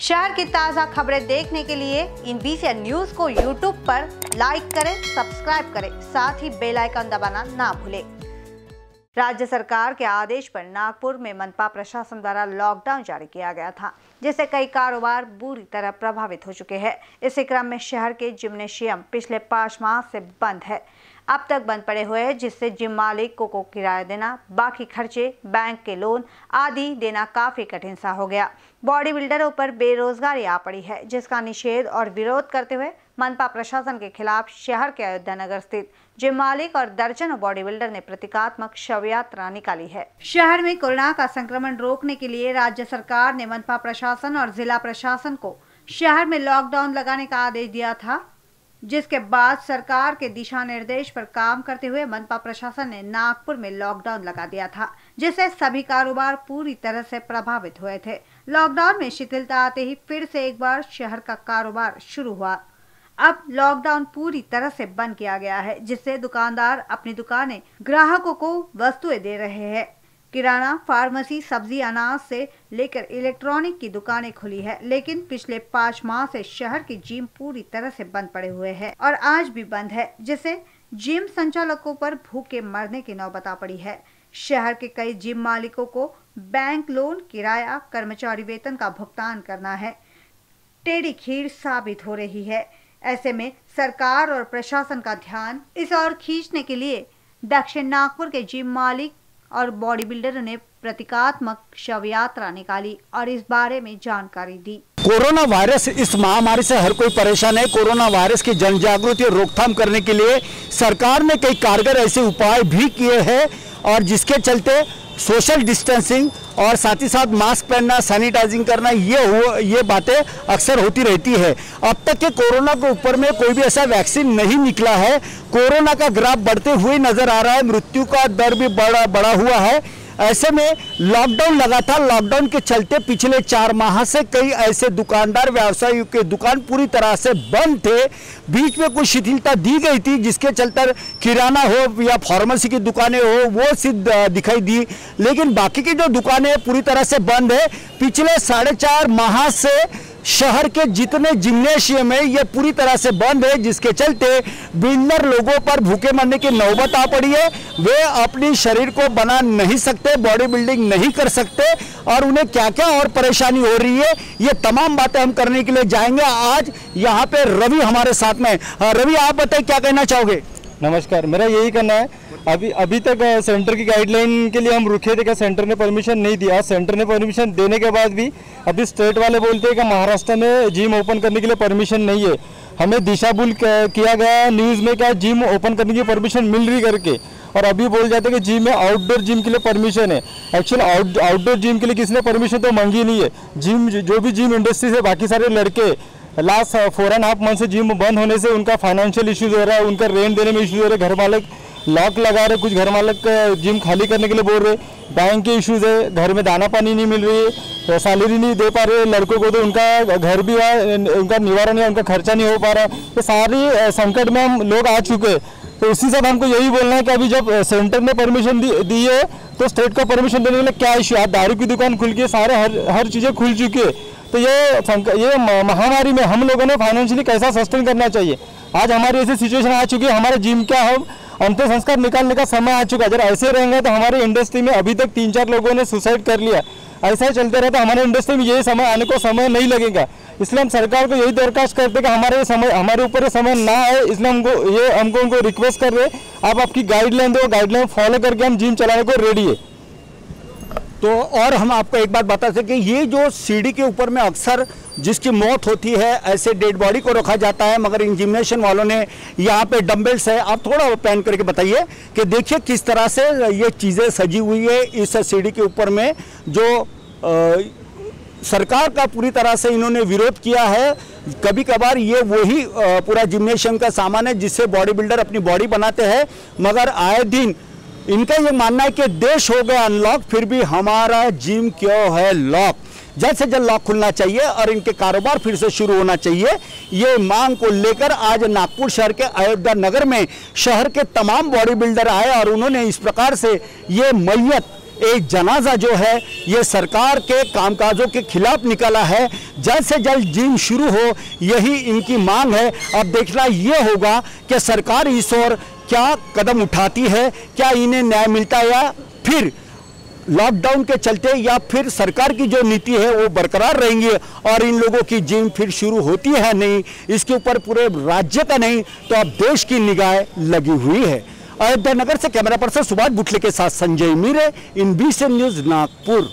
शहर की ताज़ा खबरें देखने के लिए इन बीसी न्यूज़ को यूट्यूब पर लाइक करें सब्सक्राइब करें, साथ ही बेल आइकन दबाना ना भूलें। राज्य सरकार के आदेश पर नागपुर में मनपा प्रशासन द्वारा लॉकडाउन जारी किया गया था। जिससे कई कारोबार बुरी तरह प्रभावित हो चुके हैं। इसी क्रम में शहर के जिम्नेशियम पिछले पाँच माह से बंद है। अब तक बंद पड़े हुए हैं जिससे जिम मालिक को, को किराया देना बाकी खर्चे बैंक के लोन आदि देना काफ़ी कठिन सा हो गया। बॉडी बिल्डरों पर बेरोजगारी आ पड़ी है जिसका निषेध और विरोध करते हुए मनपा प्रशासन के खिलाफ शहर के अयोध्या नगर स्थित जिम मालिक और दर्जनों बॉडी बिल्डर ने प्रतीकात्मक शव यात्रा निकाली है। शहर में कोरोना का संक्रमण रोकने के लिए राज्य सरकार ने मनपा प्रशासन और जिला प्रशासन को शहर में लॉकडाउन लगाने का आदेश दिया था, जिसके बाद सरकार के दिशा निर्देश पर काम करते हुए मनपा प्रशासन ने नागपुर में लॉकडाउन लगा दिया था, जिससे सभी कारोबार पूरी तरह से प्रभावित हुए थे। लॉकडाउन में शिथिलता आते ही फिर से एक बार शहर का कारोबार शुरू हुआ। अब लॉकडाउन पूरी तरह से बंद किया गया है, जिससे दुकानदार अपनी दुकानें ग्राहकों को वस्तुएँ दे रहे हैं। किराना, फार्मेसी, सब्ज़ी, अनाज से लेकर इलेक्ट्रॉनिक की दुकानें खुली है, लेकिन पिछले पाँच माह से शहर की जिम पूरी तरह से बंद पड़े हुए हैं और आज भी बंद है जिससे जिम संचालकों पर भूखे मरने की नौबत आ पड़ी है। शहर के कई जिम मालिकों को बैंक लोन किराया, कर्मचारी वेतन का भुगतान करना है। टेढ़ी खीर साबित हो रही है। ऐसे में सरकार और प्रशासन का ध्यान इस और खींचने के लिए दक्षिण नागपुर के जिम मालिक और बॉडी बिल्डर ने प्रतीकात्मक शव यात्रा निकाली और इस बारे में जानकारी दी। कोरोना वायरस इस महामारी से हर कोई परेशान है। कोरोना वायरस की जन जागृति और रोकथाम करने के लिए सरकार ने कई कारगर ऐसे उपाय भी किए हैं और जिसके चलते सोशल डिस्टेंसिंग और साथ ही साथ मास्क पहनना सैनिटाइजिंग करना, ये हो, ये बातें अक्सर होती रहती है। अब तक के कोरोना के ऊपर में कोई भी ऐसा वैक्सीन नहीं निकला है। कोरोना का ग्राफ बढ़ते हुए नज़र आ रहा है, मृत्यु का दर भी बड़ा बढ़ा हुआ है। ऐसे में लॉकडाउन लगा था लॉकडाउन के चलते पिछले चार माह से कई ऐसे दुकानदार व्यवसायी के दुकान पूरी तरह से बंद थे। बीच में कुछ शिथिलता दी गई थी, जिसके चलते किराना हो या फार्मेसी की दुकानें हो, वो सिद्ध दिखाई दी। लेकिन बाकी की जो दुकानें पूरी तरह से बंद है, पिछले साढ़े चार माह से शहर के जितने जिम्नेशियम है, ये पूरी तरह से बंद है, जिसके चलते बिल्डर लोगों पर भूखे मरने की नौबत आ पड़ी है। वे अपनी शरीर को बना नहीं सकते, बॉडी बिल्डिंग नहीं कर सकते और उन्हें क्या क्या और परेशानी हो रही है, ये तमाम बातें हम करने के लिए जाएँगे। आज यहाँ पे रवि हमारे साथ में रवि, आप बताए, क्या कहना चाहोगे? नमस्कार, मेरा यही कहना है अभी अभी तक सेंटर की गाइडलाइन के लिए हम रुके थे, क्या सेंटर ने परमिशन नहीं दिया? सेंटर ने परमिशन देने के बाद भी अभी स्टेट वाले बोलते हैं कि महाराष्ट्र में जिम ओपन करने के लिए परमिशन नहीं है। हमें दिशा बुल किया गया न्यूज़ में क्या जिम ओपन करने की परमिशन मिल रही करके? और अभी बोल जाते हैं कि जिम में आउटडोर जिम के लिए परमिशन है। एक्चुअल आउटडोर जिम के लिए किसी ने परमिशन तो मांगी नहीं है। जिम जो भी जिम इंडस्ट्री से बाकी सारे लड़के last four and half month से जिम बंद होने से उनका फाइनेंशियल इश्यूज़ हो रहा है, उनका रेंट देने में इश्यूज़ हो रहे हैं, घर मालिक लॉक लगा रहे कुछ घर मालक जिम खाली करने के लिए बोल रहे बैंक के इश्यूज़ है घर में दाना पानी नहीं मिल रही है सैलरी नहीं दे पा रहे लड़कों को तो उनका घर भी है उनका निवारण है उनका खर्चा नहीं हो पा रहा है। ये सारी संकट में हम लोग आ चुके हैं। तो उसी से हमको यही बोलना है कि अभी जब सेंटर ने परमिशन दी, दी है तो स्टेट को परमिशन देने के लिए क्या इश्यू है? दारू की दुकान खुल के सारे हर हर चीज़ें खुल चुकी है। तो ये ये महामारी में हम लोगों ने फाइनेंशियली कैसा सस्टेन करना चाहिए? आज हमारी ऐसी सिचुएशन आ चुकी है हमारे जिम क्या हम अंत संस्कार निकालने का समय आ चुका है। अगर ऐसे रहेंगे तो हमारी इंडस्ट्री में अभी तक तीन चार लोगों ने सुसाइड कर लिया। ऐसा ही चलते रहे तो हमारे इंडस्ट्री में यही समय आने को समय नहीं लगेगा। इसलिए हम सरकार को यही दरखास्त करते कि हमारे समय, हमारे ऊपर ये समय ना आए। इसलिए हमको, ये हमको उनको रिक्वेस्ट कर रहे आप आपकी गाइडलाइन दो गाइडलाइन फॉलो करके हम जिम चलाने को रेडी है। तो और हम आपको एक बात बता सकें ये जो सीढ़ी के ऊपर में अक्सर जिसकी मौत होती है ऐसे डेड बॉडी को रखा जाता है मगर इन जिम्नेशन वालों ने यहाँ पे डम्बल्स है आप थोड़ा पहन करके बताइए कि देखिए किस तरह से ये चीज़ें सजी हुई है इस सीढ़ी के ऊपर में जो आ, सरकार का पूरी तरह से इन्होंने विरोध किया है। कभी कभार ये वही पूरा जिम्नेशियम का सामान है जिससे बॉडी बिल्डर अपनी बॉडी बनाते हैं मगर आए दिन इनका ये मानना है कि देश हो गया अनलॉक फिर भी हमारा जिम क्यों है लॉक जल्द से जल्द लॉक खुलना चाहिए और इनके कारोबार फिर से शुरू होना चाहिए। ये मांग को लेकर आज नागपुर शहर के अयोध्या नगर में शहर के तमाम बॉडी बिल्डर आए और उन्होंने इस प्रकार से ये मैयत एक जनाजा जो है, ये सरकार के कामकाजों के खिलाफ निकला है। जल्द से जल्द जिम शुरू हो, यही इनकी मांग है। अब देखना ये होगा कि सरकार इस ओर क्या कदम उठाती है? क्या इन्हें न्याय मिलता है या फिर लॉकडाउन के चलते या फिर सरकार की जो नीति है वो बरकरार रहेंगी और इन लोगों की जिम फिर शुरू होती है नहीं, इसके ऊपर पूरे राज्य का नहीं तो अब देश की निगाह लगी हुई है। अयोध्या नगर से कैमरा पर्सन सुभाष बुटले के साथ Sanjay Mire IN B news Nagpur.